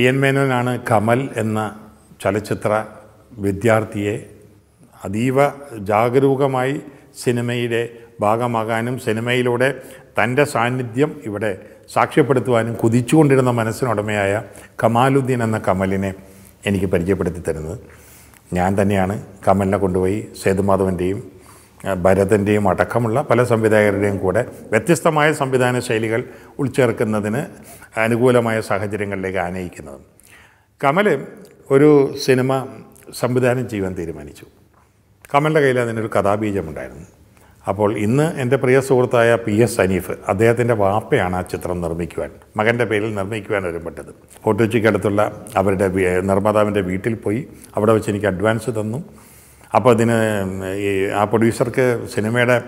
P N മേനോനാണ് Kamal എന്ന ചലച്ചിത്ര വിദ്യാർത്ഥിയെ അതീവ ജാഗരൂകമായി സിനിമയുടെ ഭാഗമാകാനും സിനിമയിലൂടെ തന്റെ സാന്നിധ്യം ഇവിടെ സാക്ഷ്യപ്പെടുത്തുവാനും കുതിച്ചുകൊണ്ടിരുന്ന മനസ്സിനുടമയായ കമാലുദ്ദീൻ എന്ന കമലിനെ എനിക്ക് പരിചയപ്പെടുത്തി തരുന്നത്. ഞാൻ തന്നെയാണ് കമലിനെ കൊണ്ടുപോയി സേതുമാധവന്റെയും ഭരതന്റെയും അടക്കമുള്ള പല സംവിധായകരുടെയും കൂടെ വ്യത്യസ്തമായ സംവിധാന ശൈലികൾ ഉൾച്ചേർക്കുന്നതിന് അനുകൂലമായ സാഹചര്യങ്ങളിലേക്ക് ആനയിക്കുന്നത്. കമൽ ഒരു സിനിമ സംവിധാനം ചെയ്യുവാൻ തീരുമാനിച്ചു. കമലിന്റെ കയ്യിൽ അതിനൊരു കഥാബീജമുണ്ടായിരുന്നു. അപ്പോൾ ഇന്ന് എന്റെ പ്രിയ സുഹൃത്തായ പി എസ് സനീഫ് അദ്ദേഹത്തിന്റെ വാപ്പയാണ് ആ ചിത്രം നിർമ്മിക്കുവാൻ മകന്റെ പേരിൽ നിർമ്മിക്കുവാൻ ഒരുപെട്ടത്. ഫോട്ടോച്ചിക്കടുത്തുള്ള അവരുടെ നിർമ്മാതാവിന്റെ വീട്ടിൽ പോയി അവിടെ വെച്ച് എനിക്ക് അഡ്വാൻസ് തന്നു. അപ്പോൾ അതിന് ഈ ആ പ്രൊഡ്യൂസർക്ക് സിനിമയുടെ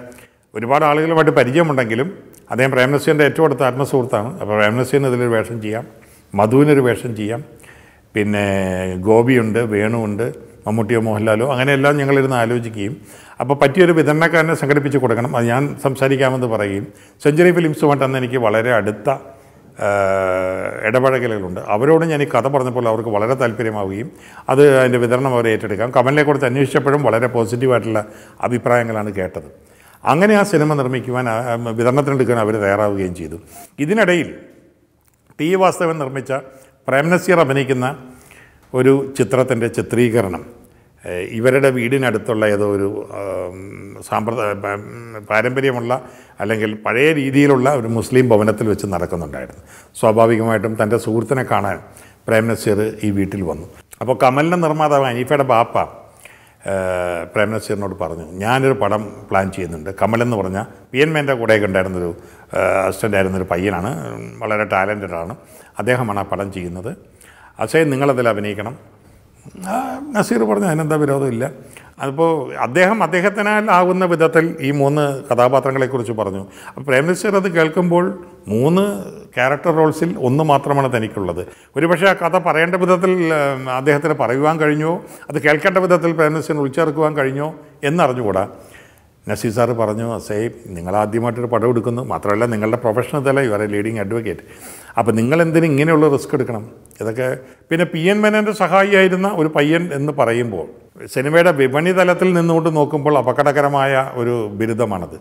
ഒരുപാട് ആളുകളുമായിട്ട് പരിചയമുണ്ടെങ്കിലും അദ്ദേഹം പ്രേംനസീറിന്റെ ഏറ്റവും അടുത്ത ആത്മസുഹൃത്താണ്. അപ്പോൾ പ്രേംനസീറിന് ഇതിലൊരു വേഷം ചെയ്യാം. മധുവിനൊരു വേഷം ചെയ്യാം. പിന്നെ ഗോപിയുണ്ട് വേണുവുണ്ട് മമ്മൂട്ടിയോ മോഹൻലാലോ അങ്ങനെയെല്ലാം ഞങ്ങളിരുന്ന് ആലോചിക്കുകയും. അപ്പോൾ പറ്റിയൊരു വിതരണക്കാരനെ സംഘടിപ്പിച്ച് കൊടുക്കണം. അത് ഞാൻ സംസാരിക്കാമെന്ന് പറയുകയും. സെഞ്ചുറി ഫിലിംസുമായിട്ട് അന്ന് എനിക്ക് വളരെ അടുത്ത ഇടപഴകലുകളുണ്ട്. അവരോട് ഞാൻ ഈ കഥ പറഞ്ഞപ്പോൾ അവർക്ക് വളരെ താല്പര്യമാവുകയും അത് അതിന്റെ വിതരണം അവർ ഏറ്റെടുക്കാം. കമലിനെക്കുറിച്ച് അന്വേഷിച്ചപ്പോഴും വളരെ പോസിറ്റീവായിട്ടുള്ള അഭിപ്രായങ്ങളാണ് കേട്ടത്. അങ്ങനെ ആ സിനിമ നിർമ്മിക്കുവാൻ വിതരണത്തിനെടുക്കാൻ അവർ തയ്യാറാവുകയും ചെയ്തു. ഇതിനിടയിൽ ടി വാസ്തവൻ നിർമ്മിച്ച പ്രേംനസീർ അഭിനയിക്കുന്ന ഒരു ചിത്രത്തിന്റെ ചിത്രീകരണം ഇവരുടെ വീടിനടുത്തുള്ള ഏതോ ഒരു സാമ്പ്രദായ പാരമ്പര്യമുള്ള അല്ലെങ്കിൽ പഴയ രീതിയിലുള്ള ഒരു മുസ്ലിം ഭവനത്തിൽ വെച്ച് നടക്കുന്നുണ്ടായിരുന്നു. സ്വാഭാവികമായിട്ടും തന്റെ സുഹൃത്തിനെ കാണാൻ പ്രേംനസീർ ഈ വീട്ടിൽ വന്നു. അപ്പോൾ കമലിന്റെ നിർമ്മാതാവ് അനീഫയുടെ ബാപ്പ പ്രേംനസീറിനോട് പറഞ്ഞു. ഞാനൊരു പടം പ്ലാൻ ചെയ്യുന്നുണ്ട്. കമൽ എന്ന് പറഞ്ഞാൽ പി എൻ മേന്റെ കൂടെയൊക്കെ ഉണ്ടായിരുന്നൊരു അസിസ്റ്റന്റ് ആയിരുന്നൊരു പയ്യനാണ്. വളരെ ടാലന്റഡ് ആണ്. അദ്ദേഹമാണ് ആ പടം ചെയ്യുന്നത്. അക്ഷയ് നിങ്ങളതിൽ അഭിനയിക്കണം. നസീർ പറഞ്ഞു അതിനെന്താ വിരോധമില്ല. അതിപ്പോൾ അദ്ദേഹം അദ്ദേഹത്തിനാൽ ആകുന്ന വിധത്തിൽ ഈ മൂന്ന് കഥാപാത്രങ്ങളെക്കുറിച്ച് പറഞ്ഞു. അപ്പോൾ പ്രേംനസീർ അത് കേൾക്കുമ്പോൾ മൂന്ന് ക്യാരക്ടർ റോൾസിൽ ഒന്ന് മാത്രമാണ് തനിക്കുള്ളത്. ഒരുപക്ഷെ ആ കഥ പറയേണ്ട വിധത്തിൽ അദ്ദേഹത്തിന് പറയുവാൻ കഴിഞ്ഞോ അത് കേൾക്കേണ്ട വിധത്തിൽ പ്രേംനസീറിന് ഉൾച്ചേർക്കുവാൻ കഴിഞ്ഞോ എന്നറിഞ്ഞുകൂടാ. നസീർ സാറ് പറഞ്ഞു സേ നിങ്ങൾ ആദ്യമായിട്ടൊരു പടം എടുക്കുന്നു. മാത്രമല്ല നിങ്ങളുടെ പ്രൊഫഷണൽ തല you are a leading advocate അപ്പോൾ നിങ്ങൾ എന്തിനും ഇങ്ങനെയുള്ള റിസ്ക് എടുക്കണം? ഇതൊക്കെ പിന്നെ പി എൻ മേനന്റെ സഹായിയായിരുന്ന ഒരു പയ്യൻ എന്ന് പറയുമ്പോൾ സിനിമയുടെ വിപണി തലത്തിൽ നിന്നുകൊണ്ട് നോക്കുമ്പോൾ അപകടകരമായ ഒരു ബിരുദമാണത്.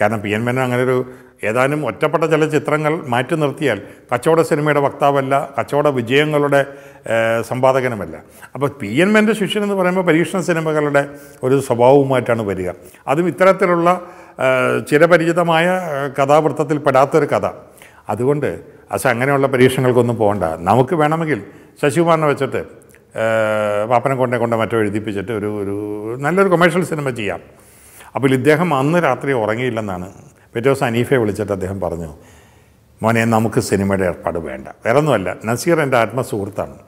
കാരണം പി എൻ മേനോൻ അങ്ങനെ ഒരു ഏതാനും ഒറ്റപ്പെട്ട ചില ചിത്രങ്ങൾ മാറ്റി നിർത്തിയാൽ കച്ചവട സിനിമയുടെ വക്താവല്ല കച്ചവട വിജയങ്ങളുടെ സമ്പാദകനുമല്ല. അപ്പോൾ പി എൻ മേന്റെ ശിഷ്യൻ എന്ന് പറയുമ്പോൾ പരീക്ഷണ സിനിമകളുടെ ഒരു സ്വഭാവവുമായിട്ടാണ് വരിക. അതും ഇത്തരത്തിലുള്ള ചിരപരിചിതമായ കഥാവൃത്തത്തിൽ പെടാത്തൊരു കഥ. അതുകൊണ്ട് അസ അങ്ങനെയുള്ള പരീക്ഷണങ്ങൾക്കൊന്നും പോകണ്ട. നമുക്ക് വേണമെങ്കിൽ ശശികുമാറിനെ വെച്ചിട്ട് പാപ്പനെ കൊണ്ടേ കൊണ്ട് മറ്റോ എഴുതിപ്പിച്ചിട്ട് ഒരു ഒരു നല്ലൊരു കൊമേഴ്ഷ്യൽ സിനിമ ചെയ്യാം. അപ്പോൾ ഇദ്ദേഹം അന്ന് രാത്രി ഉറങ്ങിയില്ലെന്നാണ്. പിറ്റേ ദിവസം അനീഫയെ വിളിച്ചിട്ട് അദ്ദേഹം പറഞ്ഞു മോനെ നമുക്ക് സിനിമയുടെ ഏർപ്പാട് വേണ്ട. വേറെ ഒന്നുമല്ല നസീർ എന്റെ ആത്മസുഹൃത്താണ്.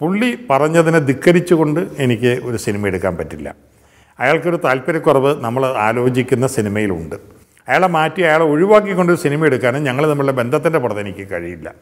പുള്ളി പറഞ്ഞതിനെ ധിക്കരിച്ചുകൊണ്ട് എനിക്ക് ഒരു സിനിമ എടുക്കാൻ പറ്റില്ല. അയാൾക്കൊരു താല്പര്യക്കുറവ് നമ്മൾ ആലോചിക്കുന്ന സിനിമയിലുണ്ട്. അയാളെ മാറ്റി അയാളെ ഒഴിവാക്കിക്കൊണ്ട് സിനിമ എടുക്കാനും ഞങ്ങൾ തമ്മിലുള്ള ബന്ധത്തിന്റെ പുറത്ത് എനിക്ക് കഴിയില്ല.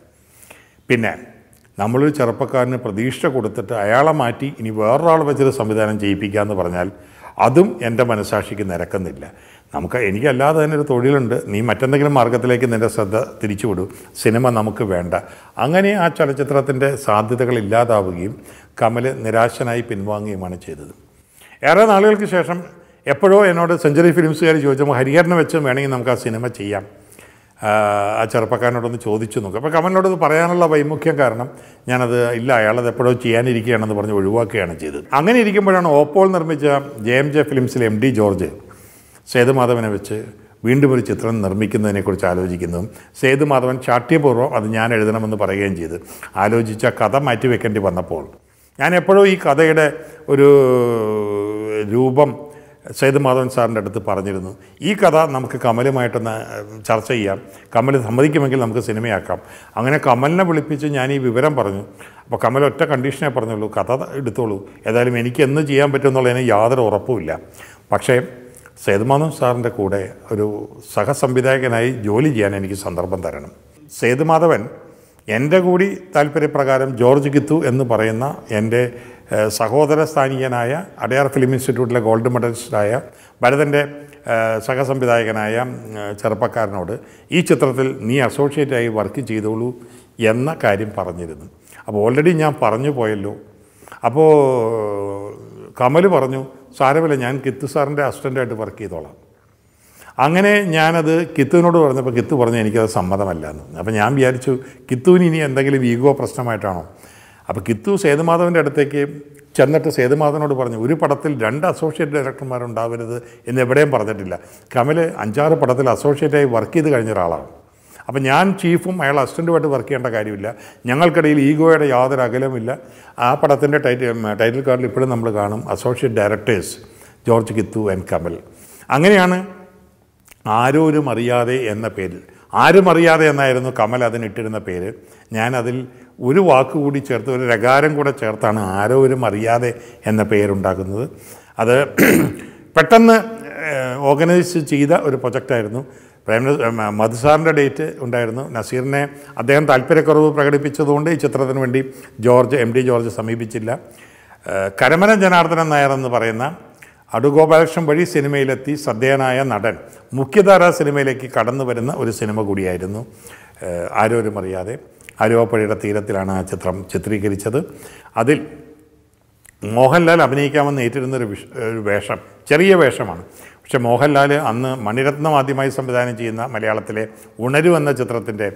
പിന്നെ നമ്മളൊരു ചെറുപ്പക്കാരന് പ്രതീക്ഷ കൊടുത്തിട്ട് അയാളെ മാറ്റി ഇനി വേറൊരാൾ വെച്ചൊരു സംവിധാനം ചെയ്യിപ്പിക്കുക എന്ന് പറഞ്ഞാൽ അതും എന്റെ മനസാക്ഷിക്ക് നിരക്കുന്നില്ല. നമുക്ക് എനിക്കല്ലാതെ തന്നെ ഒരു തൊഴിലുണ്ട്. നീ മറ്റെന്തെങ്കിലും മാർഗത്തിലേക്ക് നിന്റെ ശ്രദ്ധ തിരിച്ചുവിടും. സിനിമ നമുക്ക് വേണ്ട. അങ്ങനെ ആ ചലച്ചിത്രത്തിന്റെ സാധ്യതകൾ ഇല്ലാതാവുകയും കമൽ നിരാശനായി പിൻവാങ്ങുകയുമാണ് ചെയ്തത്. ഏറെ നാളുകൾക്ക് ശേഷം എപ്പോഴോ എന്നോട് സെഞ്ചുറി ഫിലിംസുകാർ ചോദിച്ചപ്പോൾ ഹരിഹരനെ വെച്ചും വേണമെങ്കിൽ നമുക്ക് ആ സിനിമ ചെയ്യാം. ആ, ചെറുപ്പക്കാരനോടൊന്ന് ചോദിച്ചു നോക്കും. അപ്പോൾ കമലിനോട് പറയാനുള്ള വൈമുഖ്യം കാരണം ഞാനത് ഇല്ല അയാളത് എപ്പോഴോ ചെയ്യാനിരിക്കുകയാണെന്ന് പറഞ്ഞ് ഒഴിവാക്കുകയാണ് ചെയ്തത്. അങ്ങനെ ഇരിക്കുമ്പോഴാണ് ഓപ്പോൾ നിർമ്മിച്ച ജെ എം ജെ ഫിലിംസിലെ എം ഡി ജോർജ് സേതുമാധവനെ വെച്ച് വീണ്ടും ഒരു ചിത്രം നിർമ്മിക്കുന്നതിനെക്കുറിച്ച് ആലോചിക്കുന്നതും സേതുമാധവൻ ശാഠ്യപൂർവം അത് ഞാൻ എഴുതണമെന്ന് പറയുകയും ചെയ്ത്. ആലോചിച്ച കഥ മാറ്റിവെക്കേണ്ടി വന്നപ്പോൾ. ഞാൻ എപ്പോഴും ഈ കഥയുടെ ഒരു രൂപം സേതുമാധവൻ സാറിന്റെ അടുത്ത് പറഞ്ഞിരുന്നു. ഈ കഥ നമുക്ക് കമലുമായിട്ടൊന്ന് ചർച്ച ചെയ്യാം. കമൽ സമ്മതിക്കുമെങ്കിൽ നമുക്ക് സിനിമയാക്കാം. അങ്ങനെ കമലിനെ വിളിപ്പിച്ച് ഞാൻ ഈ വിവരം പറഞ്ഞു. അപ്പോൾ കമൽ ഒറ്റ കണ്ടീഷനേ പറഞ്ഞുള്ളൂ. കഥ എടുത്തോളൂ. ഏതായാലും എനിക്ക് എന്ന് ചെയ്യാൻ പറ്റുമെന്നുള്ളതിന് യാതൊരു ഉറപ്പുമില്ല പക്ഷേ സേതുമാധവൻ സാറിന്റെ കൂടെ ഒരു സഹസംവിധായകനായി ജോലി ചെയ്യാൻ എനിക്ക് സന്ദർഭം തരണം. സേതുമാധവൻ എന്റെ കൂടി താല്പര്യപ്രകാരം ജോർജ് ഗിത്തു എന്ന് പറയുന്ന എന്റെ സഹോദര സ്ഥാനീയനായ അടയാർ ഫിലിം ഇൻസ്റ്റിറ്റ്യൂട്ടിലെ ഗോൾഡ് മെഡലിസ്റ്റായ ഭരതന്റെ സഹസംവിധായകനായ ചെറുപ്പക്കാരനോട് ഈ ചിത്രത്തിൽ നീ അസോസിയേറ്റായി വർക്ക് ചെയ്തോളൂ എന്ന കാര്യം പറഞ്ഞിരുന്നു. അപ്പോൾ ഓൾറെഡി ഞാൻ പറഞ്ഞു പോയല്ലോ. അപ്പോൾ കമൽ പറഞ്ഞു സാരമില്ല ഞാൻ കിത്തു സാറിന്റെ അസിസ്റ്റന്റായിട്ട് വർക്ക് ചെയ്തോളാം. അങ്ങനെ ഞാനത് കിത്തുവിനോട് പറഞ്ഞപ്പോൾ കിത്തു പറഞ്ഞു എനിക്കത് സമ്മതമല്ല എന്ന്. അപ്പോൾ ഞാൻ വിചാരിച്ചു കിത്തുവിന് ഇനി എന്തെങ്കിലും ഈഗോ പ്രശ്നമായിട്ടാണോ? അപ്പോൾ കിത്തു സേതുമാധവന്റെ അടുത്തേക്ക് ചെന്നിട്ട് സേതുമാധവനോട് പറഞ്ഞു ഒരു പടത്തിൽ രണ്ട് അസോസിയേറ്റ് ഡയറക്ടർമാരുണ്ടാവരുത് എന്ന് എവിടെയും പറഞ്ഞിട്ടില്ല. കമൽ അഞ്ചാറ് പടത്തിൽ അസോസിയേറ്റായി വർക്ക് ചെയ്ത് കഴിഞ്ഞ ഒരാളാണ്. അപ്പോൾ ഞാൻ ചീഫും അയാൾ അസിസ്റ്റന്റുമായിട്ട് വർക്ക് ചെയ്യേണ്ട കാര്യമില്ല. ഞങ്ങൾക്കിടയിൽ ഈഗോയുടെ യാതൊരു അകലമില്ല ആ പടത്തിന്റെ ടൈറ്റിൽ ടൈറ്റിൽ കാർഡിൽ ഇപ്പോഴും നമ്മൾ കാണും associate directors George Kithu and Kamal. അങ്ങനെയാണ് ആരോരും അറിയാതെ എന്ന പേരിൽ ആരും അറിയാതെ എന്നായിരുന്നു കമൽ അതിനിട്ടിരുന്ന പേര്. ഞാനതിൽ ഒരു വാക്കുകൂടി ചേർത്ത് ഒരു രകാരം കൂടെ ചേർത്താണ് ആരോരും അറിയാതെ എന്ന പേരുണ്ടാക്കുന്നത്. അത് പെട്ടെന്ന് ഓർഗനൈസ് ചെയ്ത ഒരു പ്രൊജക്റ്റായിരുന്നു പ്രേം മധുസാറിന്റെ ഡേറ്റ് ഉണ്ടായിരുന്നു. നസീറിനെ അദ്ദേഹം താല്പര്യക്കുറവ് പ്രകടിപ്പിച്ചതുകൊണ്ട് ഈ ചിത്രത്തിന് വേണ്ടി ജോർജ് എം ഡി ജോർജ് സമീപിച്ചില്ല. കരമന ജനാർദ്ദനൻ നായർ എന്ന് പറയുന്ന അടുഗോപാലകൃഷ്ണൻ വഴി സിനിമയിലെത്തി ശ്രദ്ധേയനായ നടൻ മുഖ്യധാരാ സിനിമയിലേക്ക് കടന്നു വരുന്ന ഒരു സിനിമ കൂടിയായിരുന്നു. ആരോരും അറിയാതെ. ആലുവപ്പുഴയുടെ തീരത്തിലാണ് ആ ചിത്രം ചിത്രീകരിച്ചത്. അതിൽ മോഹൻലാൽ അഭിനയിക്കാമെന്ന് ഏറ്റിരുന്നൊരു വിഷ ഒരു വേഷം ചെറിയ വേഷമാണ്. പക്ഷേ മോഹൻലാൽ അന്ന് മണിരത്നം ആദ്യമായി സംവിധാനം ചെയ്യുന്ന മലയാളത്തിലെ ഉണരു എന്ന ചിത്രത്തിന്റെ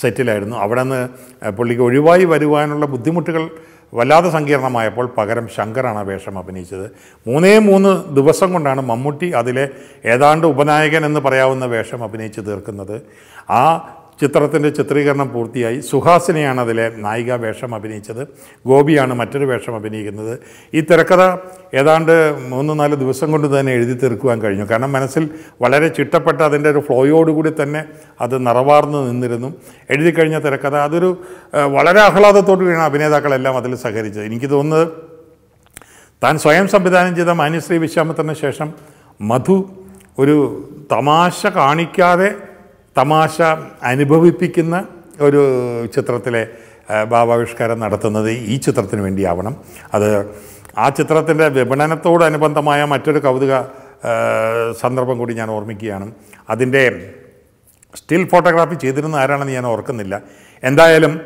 സെറ്റിലായിരുന്നു. അവിടെ നിന്ന് പുള്ളിക്ക് ഒഴിവായി വരുവാനുള്ള ബുദ്ധിമുട്ടുകൾ വല്ലാതെ സങ്കീർണമായപ്പോൾ പകരം ശങ്കറാണ് ആ വേഷം അഭിനയിച്ചത്. മൂന്നേ മൂന്ന് ദിവസം കൊണ്ടാണ് മമ്മൂട്ടി അതിലെ ഏതാണ്ട് ഉപനായകൻ എന്ന് പറയാവുന്ന വേഷം അഭിനയിച്ച് തീർക്കുന്നത്. ആ ചിത്രത്തിന്റെ ചിത്രീകരണം പൂർത്തിയായി. സുഹാസിനെയാണ് അതിലെ നായിക വേഷം അഭിനയിച്ചത്. ഗോപിയാണ് മറ്റൊരു വേഷം അഭിനയിക്കുന്നത്. ഈ തിരക്കഥ ഏതാണ്ട് മൂന്ന് നാല് ദിവസം കൊണ്ട് തന്നെ എഴുതി തീർക്കുവാൻ കഴിഞ്ഞു. കാരണം മനസ്സിൽ വളരെ ചിട്ടപ്പെട്ട അതിന്റെ ഒരു ഫ്ലോയോടുകൂടി തന്നെ അത് നിറവാർന്ന് നിന്നിരുന്നു. എഴുതി കഴിഞ്ഞ തിരക്കഥ അതൊരു വളരെ ആഹ്ലാദത്തോട് കൂടിയാണ് അഭിനേതാക്കളെല്ലാം അതിൽ സഹകരിച്ചത്. എനിക്ക് തോന്നുന്നത് താൻ സ്വയം സംവിധാനം ചെയ്ത മാന്യശ്രീ വിശ്വാമിത്രന് ശേഷം മധു ഒരു തമാശ കാണിക്കാതെ തമാശ അനുഭവിപ്പിക്കുന്ന ഒരു ചിത്രത്തിലെ ഭാവാവിഷ്കാരം നടത്തുന്നത് ഈ ചിത്രത്തിന് വേണ്ടിയാവണം. അത് ആ ചിത്രത്തിന്റെ വിപണനത്തോടനുബന്ധമായ മറ്റൊരു കൗതുക സന്ദർഭം കൂടി ഞാൻ ഓർമ്മിക്കുകയാണ്. അതിന്റെ സ്റ്റിൽ ഫോട്ടോഗ്രാഫി ചെയ്തിരുന്ന ആരാണെന്ന് ഞാൻ ഓർക്കുന്നില്ല. എന്തായാലും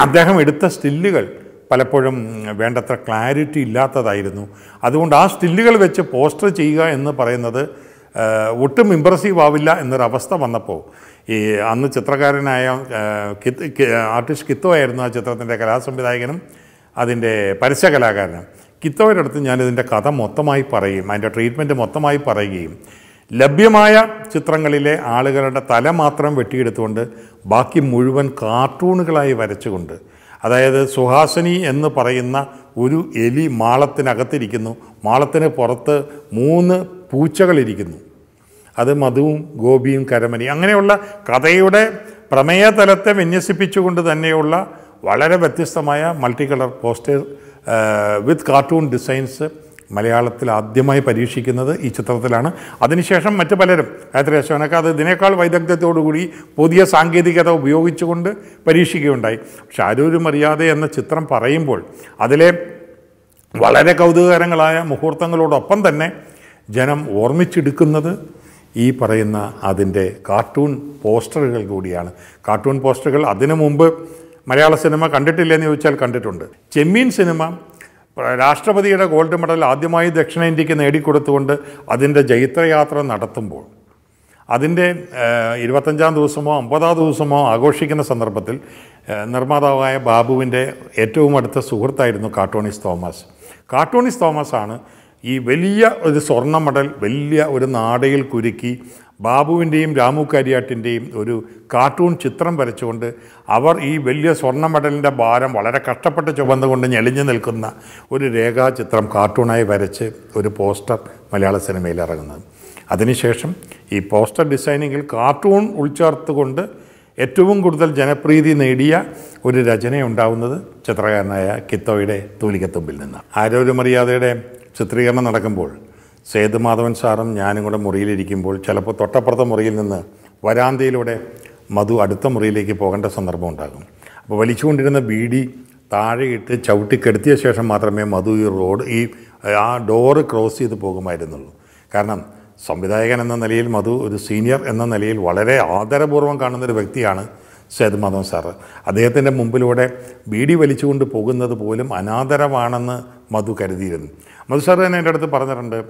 അദ്ദേഹം എടുത്ത സ്റ്റില്ലുകൾ പലപ്പോഴും വേണ്ടത്ര ക്ലാരിറ്റി ഇല്ലാത്തതായിരുന്നു. അതുകൊണ്ട് ആ സ്റ്റില്ലുകൾ വെച്ച് പോസ്റ്റർ ചെയ്യുക എന്ന് പറയുന്നത് ഒട്ടും ഇമ്പ്രസീവ് ആവില്ല എന്നൊരവസ്ഥ വന്നപ്പോൾ ഈ അന്ന് ചിത്രകാരനായ കിത്ത് ആർട്ടിസ്റ്റ് കിത്തോ ആയിരുന്നു ആ ചിത്രത്തിന്റെ കലാസംവിധായകനും അതിന്റെ പരസ്യ കലാകാരനും കിത്തോയുടെ അടുത്ത് ഞാനിതിന്റെ കഥ മൊത്തമായി പറയും അതിന്റെ ട്രീറ്റ്മെന്റ് മൊത്തമായി പറയുകയും ലഭ്യമായ ചിത്രങ്ങളിലെ ആളുകളുടെ തല മാത്രം വെട്ടിയെടുത്തുകൊണ്ട് ബാക്കി മുഴുവൻ കാർട്ടൂണുകളായി വരച്ചുകൊണ്ട് അതായത് സുഹാസിനി എന്ന് പറയുന്ന ഒരു എലി മാളത്തിനകത്തിരിക്കുന്നു മാളത്തിന് പുറത്ത് മൂന്ന് പൂച്ചകളിരിക്കുന്നു. അത് മധുവും ഗോപിയും കരമനി അങ്ങനെയുള്ള കഥയുടെ പ്രമേയതലത്തെ വിന്യസിപ്പിച്ചുകൊണ്ട് തന്നെയുള്ള വളരെ വ്യത്യസ്തമായ multi colour poster with cartoon designs മലയാളത്തിൽ ആദ്യമായി പരീക്ഷിക്കുന്നത് ഈ ചിത്രത്തിലാണ്. അതിനുശേഷം മറ്റു പലരും ഗായത്രി അശോകനൊക്കെ അത് ഇതിനേക്കാൾ വൈദഗ്ധ്യത്തോടുകൂടി പുതിയ സാങ്കേതികത ഉപയോഗിച്ചുകൊണ്ട് പരീക്ഷിക്കുകയുണ്ടായി. പക്ഷെ ആരോരും അറിയാതെ എന്ന ചിത്രം പറയുമ്പോൾ അതിലെ വളരെ കൗതുകകരങ്ങളായ മുഹൂർത്തങ്ങളോടൊപ്പം തന്നെ ജനം ഓർമ്മിച്ചെടുക്കുന്നത് ഈ പറയുന്ന അതിന്റെ കാർട്ടൂൺ പോസ്റ്ററുകൾ കൂടിയാണ്. കാർട്ടൂൺ പോസ്റ്ററുകൾ അതിനു മുമ്പ് മലയാള സിനിമ കണ്ടിട്ടില്ലെന്ന് ചോദിച്ചാൽ കണ്ടിട്ടുണ്ട്. ചെമ്മീൻ സിനിമ രാഷ്ട്രപതിയുടെ ഗോൾഡ് മെഡൽ ആദ്യമായി ദക്ഷിണേന്ത്യക്ക് നേടിക്കൊടുത്തുകൊണ്ട് അതിന്റെ ജൈത്രയാത്ര നടത്തുമ്പോൾ അതിന്റെ ഇരുപത്തഞ്ചാം ദിവസമോ അമ്പതാം ദിവസമോ ആഘോഷിക്കുന്ന സന്ദർഭത്തിൽ നിർമ്മാതാവായ ബാബുവിന്റെ ഏറ്റവും അടുത്ത സുഹൃത്തായിരുന്നു കാർട്ടൂണിസ്റ്റ് തോമസ്. കാർട്ടൂണിസ്റ്റ് തോമസ് ആണ് ഈ വലിയ ഒരു സ്വർണ മെഡൽ വലിയ ഒരു നാടയിൽ കുരുക്കി ബാബുവിന്റെയും രാമു കാര്യാട്ടിന്റെയും ഒരു കാർട്ടൂൺ ചിത്രം വരച്ചുകൊണ്ട് അവർ ഈ വലിയ സ്വർണ മെഡലിന്റെ ഭാരം വളരെ കഷ്ടപ്പെട്ട് ചുവന്നുകൊണ്ട് ഞെളിഞ്ഞു നിൽക്കുന്ന ഒരു രേഖാചിത്രം കാർട്ടൂണായി വരച്ച് ഒരു പോസ്റ്റർ മലയാള സിനിമയിൽ ഇറങ്ങുന്നത്. അതിനുശേഷം ഈ പോസ്റ്റർ ഡിസൈനിങ്ങിൽ കാർട്ടൂൺ ഉൾച്ചേർത്തുകൊണ്ട് ഏറ്റവും കൂടുതൽ ജനപ്രീതി നേടിയ ഒരു രചനയുണ്ടാവുന്നത് ചിത്രകാരനായ കിത്തോയുടെ തൂലികത്തുമ്പിൽ നിന്ന് ആരോഗ്യമറിയാതെയുടെ ചിത്രീകരണം നടക്കുമ്പോൾ സേതുമാധവൻ സാറും ഞാനും കൂടെ മുറിയിലിരിക്കുമ്പോൾ ചിലപ്പോൾ തൊട്ടപ്പുറത്തെ മുറിയിൽ നിന്ന് വരാന്തയിലൂടെ മധു അടുത്ത മുറിയിലേക്ക് പോകേണ്ട സന്ദർഭം ഉണ്ടാകും. അപ്പോൾ വലിച്ചുകൊണ്ടിരുന്ന ബീഡി താഴെയിട്ട് ചവിട്ടിക്കെടുത്തിയ ശേഷം മാത്രമേ മധു ഈ റോഡ് ഈ ആ ഡോറ് ക്രോസ് ചെയ്ത് പോകുമായിരുന്നുള്ളൂ. കാരണം സംവിധായകൻ എന്ന നിലയിൽ മധു ഒരു സീനിയർ എന്ന നിലയിൽ വളരെ ആദരപൂർവം കാണുന്നൊരു വ്യക്തിയാണ് സേതുമാധവൻ സാറ് അദ്ദേഹത്തിന്റെ മുമ്പിലൂടെ ബീഡി വലിച്ചുകൊണ്ട് പോകുന്നത് പോലും അനാദരവാണെന്ന് മധു കരുതിയിരുന്നു. മധു സാർ തന്നെ എന്റെ അടുത്ത് പറഞ്ഞിട്ടുണ്ട്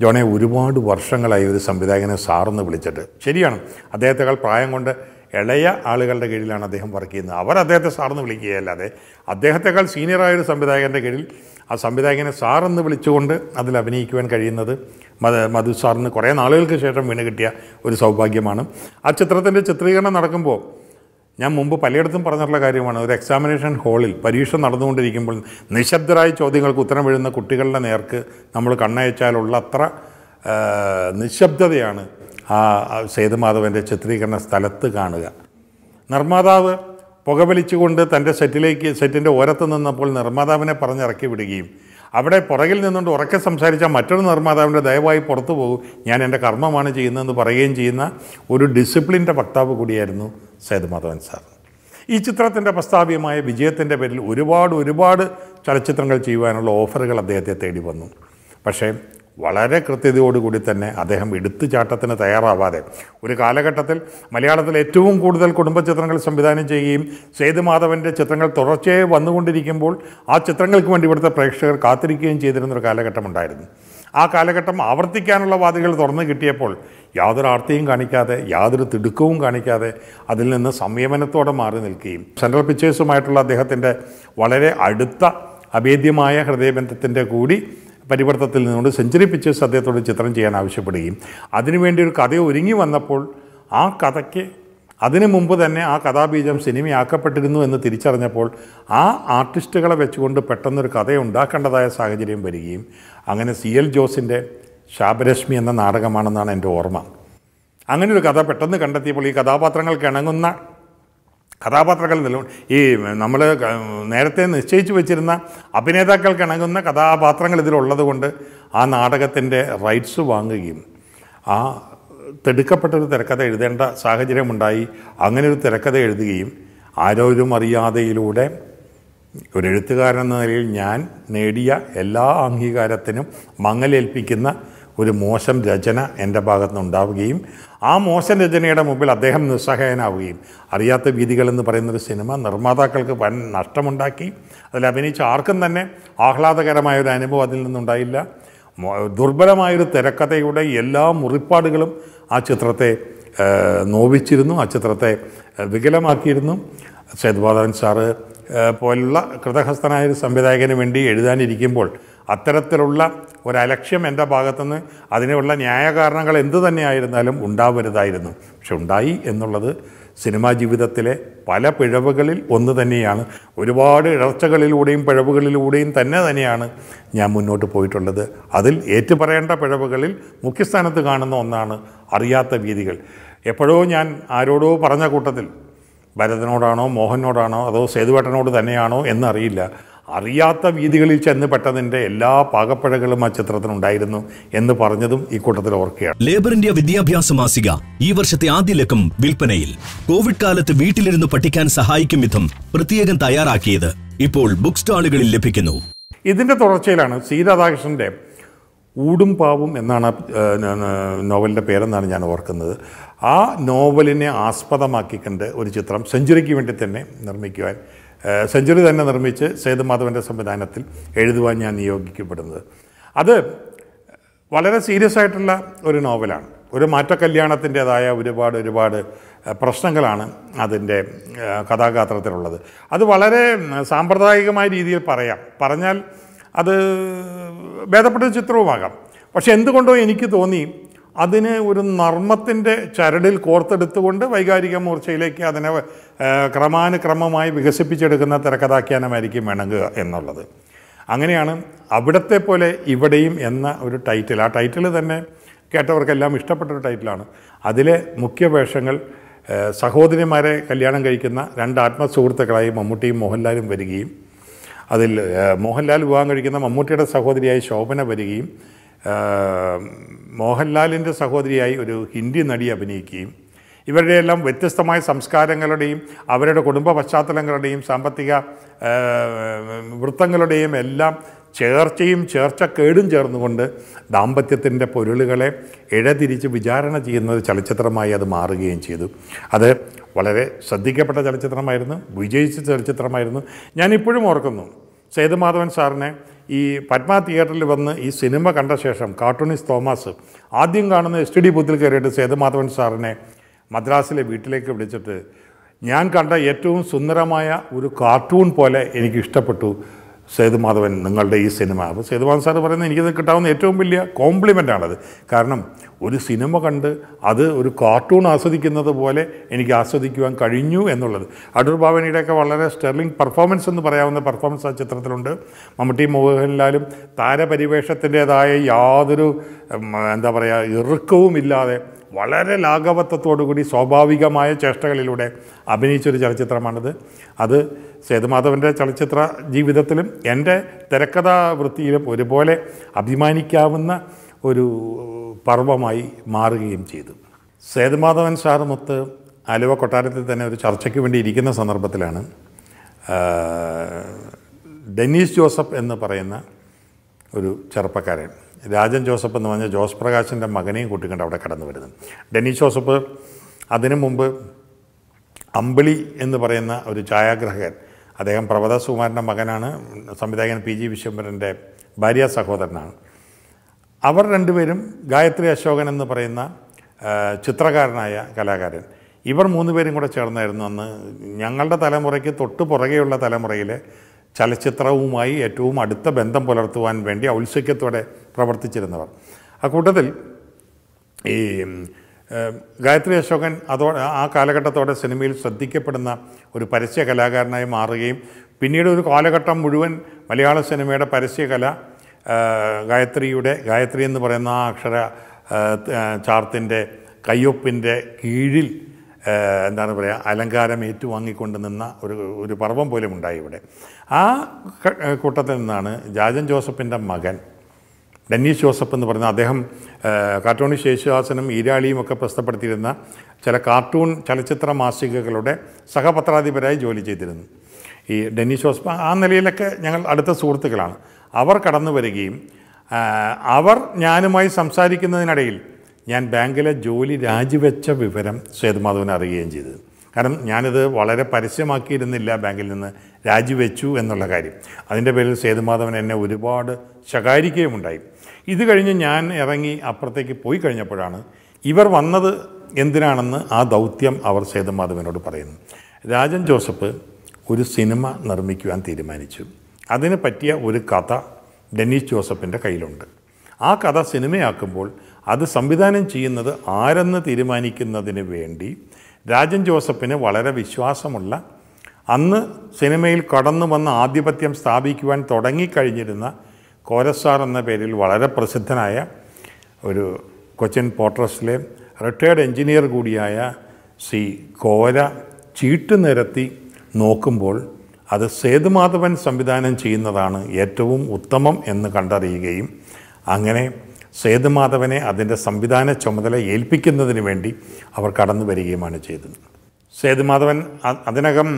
ജോണെ ഒരുപാട് വർഷങ്ങളായി ഒരു സംവിധായകനെ സാറെന്ന് വിളിച്ചിട്ട്. ശരിയാണ് അദ്ദേഹത്തെക്കാൾ പ്രായം കൊണ്ട് ഇളയ ആളുകളുടെ കീഴിലാണ് അദ്ദേഹം വർക്ക് ചെയ്യുന്നത്. അവർ അദ്ദേഹത്തെ സാറെന്ന് വിളിക്കുകയല്ലാതെ അദ്ദേഹത്തെക്കാൾ സീനിയറായ ഒരു സംവിധായകന്റെ കീഴിൽ ആ സംവിധായകനെ സാറെന്ന് വിളിച്ചുകൊണ്ട് അതിൽ അഭിനയിക്കുവാൻ കഴിയുന്നത് മധു മധു സാറിന് കുറേ നാളുകൾക്ക് ശേഷം വീണ് കിട്ടിയ ഒരു സൗഭാഗ്യമാണ്. ആ ചിത്രത്തിന്റെ ചിത്രീകരണം നടക്കുമ്പോൾ ഞാൻ മുമ്പ് പലയിടത്തും പറഞ്ഞിട്ടുള്ള കാര്യമാണ് ഒരു എക്സാമിനേഷൻ ഹാളിൽ പരീക്ഷ നടന്നുകൊണ്ടിരിക്കുമ്പോൾ നിശബ്ദരായ ചോദ്യങ്ങൾക്ക് ഉത്തരം എഴുതുന്ന കുട്ടികളുടെ നേർക്ക് നമ്മൾ കണ്ണയച്ചാലുള്ള അത്ര നിശബ്ദതയാണ് ആ സേതുമാധവന്റെ ചിത്രീകരണ സ്ഥലത്ത് കാണുക. നിർമ്മാതാവ് പുകവലിച്ചുകൊണ്ട് തന്റെ സെറ്റിലേക്ക് സെറ്റിന്റെ ഓരത്ത് നിന്നപ്പോൾ നിർമ്മാതാവിനെ പറഞ്ഞിറക്കി വിടുകയും അവിടെ പുറകിൽ നിന്നുകൊണ്ട് ഉറക്കെ സംസാരിച്ച മറ്റൊരു നിർമ്മാതാവിന്റെ ദയവായി പുറത്തു പോകും ഞാൻ എന്റെ കർമ്മമാണ് ചെയ്യുന്നതെന്ന് പറയുകയും ചെയ്യുന്ന ഒരു ഡിസിപ്ലിന്റെ വക്താവ് കൂടിയായിരുന്നു സേതുമാധവൻ സാർ. ഈ ചിത്രത്തിന്റെ പ്രസ്താവ്യമായ വിജയത്തിന്റെ പേരിൽ ഒരുപാട് ഒരുപാട് ചലച്ചിത്രങ്ങൾ ചെയ്യുവാനുള്ള ഓഫറുകൾ അദ്ദേഹത്തെ തേടി വന്നു. പക്ഷേ വളരെ കൃത്യതയോടുകൂടി തന്നെ അദ്ദേഹം എടുത്തുചാട്ടത്തിന് തയ്യാറാവാതെ ഒരു കാലഘട്ടത്തിൽ മലയാളത്തിൽ ഏറ്റവും കൂടുതൽ കുടുംബ ചിത്രങ്ങൾ സംവിധാനം ചെയ്യുകയും സേതുമാധവന്റെ ചിത്രങ്ങൾ തുടർച്ചയായി വന്നുകൊണ്ടിരിക്കുമ്പോൾ ആ ചിത്രങ്ങൾക്ക് വേണ്ടി ഇവിടുത്തെ പ്രേക്ഷകർ കാത്തിരിക്കുകയും ചെയ്തിരുന്നൊരു കാലഘട്ടമുണ്ടായിരുന്നു. ആ കാലഘട്ടം ആവർത്തിക്കാനുള്ള വാദികൾ തുറന്നു കിട്ടിയപ്പോൾ യാതൊരു ആർത്തിയും കാണിക്കാതെ യാതൊരു തിടുക്കവും കാണിക്കാതെ അതിൽ നിന്ന് സംയമനത്തോടെ മാറി നിൽക്കുകയും സെൻട്രൽ പിക്ചേഴ്സുമായിട്ടുള്ള അദ്ദേഹത്തിന്റെ വളരെ അടുത്ത അഭേദ്യമായ ഹൃദയബന്ധത്തിന്റെ കൂടി പരിവർത്തനത്തിൽ നിന്നുകൊണ്ട് സെഞ്ചുറി പിക്ചേഴ്സ് അദ്ദേഹത്തോട് ചിത്രം ചെയ്യാൻ ആവശ്യപ്പെടുകയും അതിനുവേണ്ടി ഒരു കഥ ഒരുങ്ങി വന്നപ്പോൾ ആ കഥയ്ക്ക് അതിനു മുമ്പ് തന്നെ ആ കഥാബീജം സിനിമയാക്കപ്പെട്ടിരുന്നു എന്ന് തിരിച്ചറിഞ്ഞപ്പോൾ ആ ആർട്ടിസ്റ്റുകളെ വെച്ചുകൊണ്ട് പെട്ടെന്നൊരു കഥ ഉണ്ടാക്കേണ്ടതായ സാഹചര്യം വരികയും അങ്ങനെ സി എൽ ജോസിന്റെ ശാപരശ്മി എന്ന നാടകമാണെന്നാണ് എന്റെ ഓർമ്മ. അങ്ങനെ ഒരു കഥ പെട്ടെന്ന് കണ്ടെത്തിയപ്പോൾ ഈ കഥാപാത്രങ്ങൾക്ക് ഇണങ്ങുന്ന കഥാപാത്രങ്ങൾ നില ഈ നമ്മൾ നേരത്തെ നിശ്ചയിച്ചു വെച്ചിരുന്ന അഭിനേതാക്കൾക്ക് ഇണങ്ങുന്ന കഥാപാത്രങ്ങൾ ഇതിലുള്ളത് കൊണ്ട് ആ നാടകത്തിന്റെ റൈറ്റ്സ് വാങ്ങുകയും ആ തെടുക്കപ്പെട്ടൊരു തിരക്കഥ എഴുതേണ്ട സാഹചര്യമുണ്ടായി. അങ്ങനെ ഒരു തിരക്കഥ എഴുതുകയും ആരോരും അറിയാതെയിലൂടെ ഒരു എഴുത്തുകാരൻ എന്ന നിലയിൽ ഞാൻ നേടിയ എല്ലാ അംഗീകാരത്തിനും മങ്ങലേൽപ്പിക്കുന്ന ഒരു മോശം രചന എന്റെ ഭാഗത്തുനിന്ന് ഉണ്ടാവുകയും ആ മോശം രചനയുടെ മുമ്പിൽ അദ്ദേഹം നിസ്സഹായനാവുകയും. അറിയാത്ത വീതികളെന്ന് പറയുന്നൊരു സിനിമ നിർമ്മാതാക്കൾക്ക് വൻ നഷ്ടമുണ്ടാക്കി. അതിൽ അഭിനയിച്ച ആർക്കും തന്നെ ആഹ്ലാദകരമായ ഒരു അനുഭവം അതിൽ നിന്നുണ്ടായില്ല. ദുർബലമായൊരു തിരക്കഥയുടെ എല്ലാ മുറിപ്പാടുകളും ആ ചിത്രത്തെ നോവിച്ചിരുന്നു ആ ചിത്രത്തെ വികലമാക്കിയിരുന്നു. സേതുമാധവൻ സാറ് പോലുള്ള കൃതഹസ്തനായ ഒരു സംവിധായകന് വേണ്ടി എഴുതാനിരിക്കുമ്പോൾ അത്തരത്തിലുള്ള ഒരലക്ഷ്യം എന്റെ ഭാഗത്തുനിന്ന് അതിനുള്ള ന്യായകാരണങ്ങൾ എന്തു തന്നെയായിരുന്നാലും ഉണ്ടാവരുതായിരുന്നു. പക്ഷെ ഉണ്ടായി എന്നുള്ളത് സിനിമാ ജീവിതത്തിലെ പല പിഴവുകളിൽ ഒന്ന് തന്നെയാണ്. ഒരുപാട് ഇടർച്ചകളിലൂടെയും പിഴവുകളിലൂടെയും തന്നെ തന്നെയാണ് ഞാൻ മുന്നോട്ട് പോയിട്ടുള്ളത്. അതിൽ ഏറ്റുപറയേണ്ട പിഴവുകളിൽ മുഖ്യസ്ഥാനത്ത് കാണുന്ന ഒന്നാണ് അറിയാത്ത വീതികൾ എപ്പോഴോ ഞാൻ ആരോടോ പറഞ്ഞ കൂട്ടത്തിൽ ഭരതനോടാണോ മോഹനോടാണോ അതോ സേതുവേട്ടനോട് തന്നെയാണോ എന്നറിയില്ല. അറിയാത്ത വീതികളിൽ ചെന്ന് പെട്ടതിന്റെ എല്ലാ പാകപ്പഴകളും ആ ചിത്രത്തിനുണ്ടായിരുന്നു എന്ന് പറഞ്ഞതും ഈ കൂട്ടത്തിൽ ഓർക്കുകയാണ്. ലേബർ ഇന്ത്യ വിദ്യാഭ്യാസ മാസിക. ഈ വർഷത്തെ ആദ്യ ലക്കം വിൽപ്പനയിൽ. കോവിഡ് കാലത്ത് വീട്ടിലിരുന്ന് പഠിക്കാൻ സഹായിക്കും വിധം പ്രത്യേകം തയ്യാറാക്കിയത് ഇപ്പോൾ ബുക്ക് സ്റ്റാളുകളിൽ ലഭിക്കുന്നു. ഇതിന്റെ തുടർച്ചയിലാണ് സി രാധാകൃഷ്ണന്റെ ഊടും പാവും എന്നാണ് നോവലിന്റെ പേരെന്നാണ് ഞാൻ ഓർക്കുന്നത്. ആ നോവലിനെ ആസ്പദമാക്കിക്കൊണ്ട് ഒരു ചിത്രം സെഞ്ചുറിക്ക് വേണ്ടി തന്നെ നിർമ്മിക്കുവാൻ സെഞ്ചുറി തന്നെ നിർമ്മിച്ച് സേതുമാധവന്റെ സംവിധാനത്തിൽ എഴുതുവാൻ ഞാൻ നിയോഗിക്കപ്പെടുന്നത്. അത് വളരെ സീരിയസ് ആയിട്ടുള്ള ഒരു നോവലാണ്. ഒരു മാറ്റക്കല്യാണത്തിന്റേതായ ഒരുപാട് ഒരുപാട് പ്രശ്നങ്ങളാണ് അതിന്റെ കഥാഗാത്രത്തിലുള്ളത്. അത് വളരെ സാമ്പ്രദായികമായ രീതിയിൽ പറയാം. പറഞ്ഞാൽ അത് ഭേദപ്പെട്ട ചിത്രവുമാകാം. പക്ഷെ എന്തുകൊണ്ടോ എനിക്ക് തോന്നി അതിന് ഒരു നർമ്മത്തിന്റെ ചരടിൽ കോർത്തെടുത്തുകൊണ്ട് വൈകാരിക മൂർച്ചയിലേക്ക് അതിനെ ക്രമാനുക്രമമായി വികസിപ്പിച്ചെടുക്കുന്ന തിരക്കഥാഖ്യാനമായിരിക്കും ഇണങ്ങുക എന്നുള്ളത്. അങ്ങനെയാണ് അവിടത്തെ പോലെ ഇവിടെയും എന്ന ഒരു ടൈറ്റിൽ. ആ ടൈറ്റിൽ തന്നെ കേട്ടവർക്കെല്ലാം ഇഷ്ടപ്പെട്ട ഒരു ടൈറ്റിലാണ്. അതിലെ മുഖ്യ വേഷങ്ങൾ സഹോദരിമാരെ കല്യാണം കഴിക്കുന്ന രണ്ട് ആത്മസുഹൃത്തുക്കളായി മമ്മൂട്ടിയും മോഹൻലാലും വരികയും അതിൽ മോഹൻലാൽ വിവാഹം കഴിക്കുന്ന മമ്മൂട്ടിയുടെ സഹോദരിയായി ശോഭന വരികയും മോഹൻലാലിന്റെ സഹോദരിയായി ഒരു ഹിന്ദി നടി അഭിനയിക്കുകയും ഇവരുടെയെല്ലാം വ്യത്യസ്തമായ സംസ്കാരങ്ങളുടെയും അവരുടെ കുടുംബ പശ്ചാത്തലങ്ങളുടെയും സാമ്പത്തിക വൃത്തങ്ങളുടെയും എല്ലാം ചേർച്ചയും ചേർച്ചക്കേടും ചേർന്നുകൊണ്ട് ദാമ്പത്യത്തിന്റെ പൊരുളുകളെ ഇഴതിരിച്ച് വിചാരണ ചെയ്യുന്ന ചലച്ചിത്രമായി അത് മാറുകയും ചെയ്തു. അത് വളരെ ശ്രദ്ധിക്കപ്പെട്ട ചലച്ചിത്രമായിരുന്നു വിജയിച്ച ചലച്ചിത്രമായിരുന്നു. ഞാനിപ്പോഴും ഓർക്കുന്നു സേതുമാധവൻ സാറിനെ ഈ പത്മ തിയേറ്ററിൽ വന്ന് ഈ സിനിമ കണ്ട ശേഷം കാർട്ടൂണിസ്റ്റ് തോമസ് ആദ്യം കാണുന്ന എസ് ടി ഡി ബൂത്തിൽ കയറിയിട്ട് സേതുമാധവൻ സാറിനെ മദ്രാസിലെ വീട്ടിലേക്ക് വിളിച്ചിട്ട് ഞാൻ കണ്ട ഏറ്റവും സുന്ദരമായ ഒരു കാർട്ടൂൺ പോലെ എനിക്ക് ഇഷ്ടപ്പെട്ടു സേതുമാധവൻ നിങ്ങളുടെ ഈ സിനിമ. അപ്പോൾ സേതുമാധവൻ സാർ പറയുന്നത് എനിക്കത് കിട്ടാവുന്ന ഏറ്റവും വലിയ കോംപ്ലിമെന്റാണത് കാരണം ഒരു സിനിമ കണ്ട് അത് ഒരു കാർട്ടൂൺ ആസ്വദിക്കുന്നത് പോലെ എനിക്ക് ആസ്വദിക്കുവാൻ കഴിഞ്ഞു എന്നുള്ളത്. അടൂർ ഭാവനയുടെയൊക്കെ വളരെ സ്റ്റെർലിംഗ് പെർഫോമൻസ് എന്ന് പറയാവുന്ന പെർഫോമൻസ് ആ ചിത്രത്തിലുണ്ട്. മമ്മൂട്ടി മോഹൻലാലും താരപരിവേഷത്തിന്റെതായ യാതൊരു എന്താ പറയുക ഇറുക്കവും ഇല്ലാതെ വളരെ ലാഘവത്വത്തോടുകൂടി സ്വാഭാവികമായ ചേഷ്ടകളിലൂടെ അഭിനയിച്ചൊരു ചലച്ചിത്രമാണിത്. അത് സേതുമാധവന്റെ ചലച്ചിത്ര ജീവിതത്തിലും എന്റെ തിരക്കഥാ വൃത്തിയിലും ഒരുപോലെ അഭിമാനിക്കാവുന്ന ഒരു പർവമായി മാറുകയും ചെയ്തു. സേതുമാധവൻ സാറുമൊത്ത് ആലുവ കൊട്ടാരത്തിൽ തന്നെ ഒരു ചർച്ചയ്ക്ക് വേണ്ടി ഇരിക്കുന്ന സന്ദർഭത്തിലാണ് ഡെന്നീസ് ജോസഫ് എന്ന് പറയുന്ന ഒരു ചെറുപ്പക്കാരൻ. രാജൻ ജോസഫ് എന്ന് പറഞ്ഞ ജോസ് പ്രകാശിന്റെ മകനെയും കൂട്ടിക്കൊണ്ട് അവിടെ കടന്നു വരുന്നത് ഡെന്നീസ് ജോസഫ് അതിനു മുമ്പ് അമ്പിളി എന്ന് പറയുന്ന ഒരു ഛായാഗ്രഹകൻ അദ്ദേഹം പ്രഭത കുമാരന്റെ മകനാണ്. സംവിധായകൻ പി ജി വിശ്വംഭരന്റെ ഭാര്യ സഹോദരനാണ്. അവർ രണ്ടുപേരും ഗായത്രി അശോകൻ എന്ന് പറയുന്ന ചിത്രകാരനായ കലാകാരൻ. ഇവർ മൂന്ന് പേരും കൂടെ ചേർന്നായിരുന്നു അന്ന് ഞങ്ങളുടെ തലമുറയ്ക്ക് തൊട്ട് പുറകെയുള്ള തലമുറയിലെ ചലച്ചിത്രവുമായി ഏറ്റവും അടുത്ത ബന്ധം പുലർത്തുവാൻ വേണ്ടി ഔത്സുക്യത്തോടെ പ്രവർത്തിച്ചിരുന്നവർ. ആ കൂട്ടത്തിൽ ഈ ഗായത്രി അശോകൻ അതോ ആ കാലഘട്ടത്തോടെ സിനിമയിൽ ശ്രദ്ധിക്കപ്പെടുന്ന ഒരു പരസ്യ കലാകാരനായി മാറുകയും പിന്നീട് ഒരു കാലഘട്ടം മുഴുവൻ മലയാള സിനിമയുടെ പരസ്യകല ഗായത്രിയുടെ ഗായത്രി എന്ന് പറയുന്ന ആ അക്ഷര ചാർത്തിന്റെ കയ്യൊപ്പിന്റെ കീഴിൽ എന്താണ് പറയുക അലങ്കാരം ഏറ്റുവാങ്ങിക്കൊണ്ട് നിന്ന ഒരു ഒരു പർവം പോലും ഉണ്ടായി ഇവിടെ. ആ കൂട്ടത്തിൽ നിന്നാണ് ജാജൻ ജോസഫിന്റെ മകൻ ഡെന്നീസ് ജോസഫ് എന്ന് പറയുന്ന അദ്ദേഹം കാർട്ടൂണി യേശുദാസനും ഈരാളിയും ഒക്കെ പ്രസ്തപ്പെടുത്തിയിരുന്ന ചില കാർട്ടൂൺ ചലച്ചിത്ര മാസികകളുടെ സഹപത്രാധിപരായി ജോലി ചെയ്തിരുന്നു. ഈ ഡെന്നീസ് ജോസഫ് ആ നിലയിലൊക്കെ ഞങ്ങൾ അടുത്ത സുഹൃത്തുക്കളാണ്. അവർ കടന്നു വരികയും അവർ ഞാനുമായി സംസാരിക്കുന്നതിനിടയിൽ ഞാൻ ബാങ്കിലെ ജോലി രാജിവെച്ച വിവരം സേതുമാധവൻ അറിയുകയും ചെയ്തത് കാരണം ഞാനിത് വളരെ പരസ്യമാക്കിയിരുന്നില്ല ബാങ്കിൽ നിന്ന് രാജിവെച്ചു എന്നുള്ള കാര്യം. അതിന്റെ പേരിൽ സേതുമാധവൻ എന്നെ ഒരുപാട് ശകാരിക്കുകയും ഉണ്ടായി. ഇത് കഴിഞ്ഞ് ഞാൻ ഇറങ്ങി അപ്പുറത്തേക്ക് പോയി കഴിഞ്ഞപ്പോഴാണ് ഇവർ വന്നത് എന്തിനാണെന്ന് ആ ദൗത്യം അവർ സേതുമാധവനോട് പറയുന്നു. രാജൻ ജോസഫ് ഒരു സിനിമ നിർമ്മിക്കുവാൻ തീരുമാനിച്ചു. അതിന് പറ്റിയ ഒരു കഥ ഡെന്നീസ് ജോസഫിന്റെ കയ്യിലുണ്ട്. ആ കഥ സിനിമയാക്കുമ്പോൾ അത് സംവിധാനം ചെയ്യുന്നത് ആരെന്ന് തീരുമാനിക്കുന്നതിന് വേണ്ടി രാജൻ ജോസഫിന് വളരെ വിശ്വാസമുള്ള അന്ന് സിനിമയിൽ കടന്നു വന്ന ആധിപത്യം സ്ഥാപിക്കുവാൻ തുടങ്ങിക്കഴിഞ്ഞിരുന്ന കോരസാർ എന്ന പേരിൽ വളരെ പ്രസിദ്ധനായ ഒരു കൊച്ചിൻ പോർട്രസിലെ റിട്ടയേർഡ് എഞ്ചിനീയർ കൂടിയായ സി കോര ചീട്ട് നിരത്തി നോക്കുമ്പോൾ അത് സേതുമാധവൻ സംവിധാനം ചെയ്യുന്നതാണ് ഏറ്റവും ഉത്തമം എന്ന് കണ്ടറിയുകയും അങ്ങനെ സേതുമാധവനെ അതിന്റെ സംവിധാന ചുമതല ഏൽപ്പിക്കുന്നതിന് വേണ്ടി അവർ കടന്നു വരികയുമാണ് ചെയ്തത്. സേതുമാധവൻ അതിനകം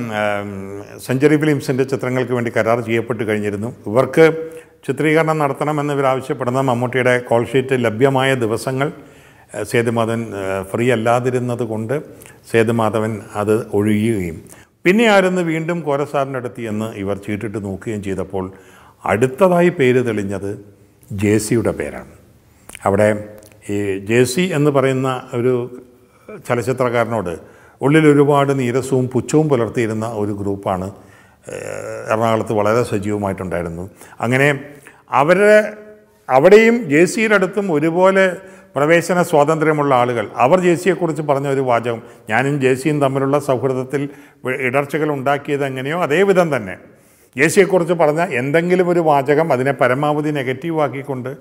സെഞ്ചുറി ഫിലിംസിന്റെ ചിത്രങ്ങൾക്ക് വേണ്ടി കരാർ ചെയ്യപ്പെട്ട് കഴിഞ്ഞിരുന്നു. ഇവർക്ക് ചിത്രീകരണം നടത്തണമെന്ന് ഇവർ ആവശ്യപ്പെടുന്ന മമ്മൂട്ടിയുടെ കോൾ ഷീറ്റ് ലഭ്യമായ ദിവസങ്ങൾ സേതുമാധവൻ ഫ്രീ അല്ലാതിരുന്നത് കൊണ്ട് സേതുമാധവൻ അത് ഒഴിയുകയും പിന്നെ ആരെന്ന് വീണ്ടും കോരസാറിന്റെ അടുത്ത് എന്ന് ഇവർ ചീട്ടിട്ട് നോക്കുകയും ചെയ്തപ്പോൾ അടുത്തതായി പേര് തെളിഞ്ഞത് ജെ സിയുടെ പേരാണ്. അവിടെ ഈ ജെ സി എന്ന് പറയുന്ന ഒരു ചലച്ചിത്രകാരനോട് ഉള്ളിൽ ഒരുപാട് നീരസവും പുച്ഛവും പുലർത്തിയിരുന്ന ഒരു ഗ്രൂപ്പാണ് എറണാകുളത്ത് വളരെ സജീവമായിട്ടുണ്ടായിരുന്നു. അങ്ങനെ അവരെ അവിടെയും ജെ സിയുടെ അടുത്തും ഒരുപോലെ പ്രവേശന സ്വാതന്ത്ര്യമുള്ള ആളുകൾ. അവർ ജെ സിയെക്കുറിച്ച് പറഞ്ഞ ഒരു വാചകം ഞാനും ജെ സിയും തമ്മിലുള്ള സൗഹൃദത്തിൽ ഇടർച്ചകൾ ഉണ്ടാക്കിയത് എങ്ങനെയോ അതേവിധം തന്നെ. ജെ സിയെക്കുറിച്ച് പറഞ്ഞ എന്തെങ്കിലും ഒരു വാചകം അതിനെ പരമാവധി നെഗറ്റീവ് ആക്കിക്കൊണ്ട്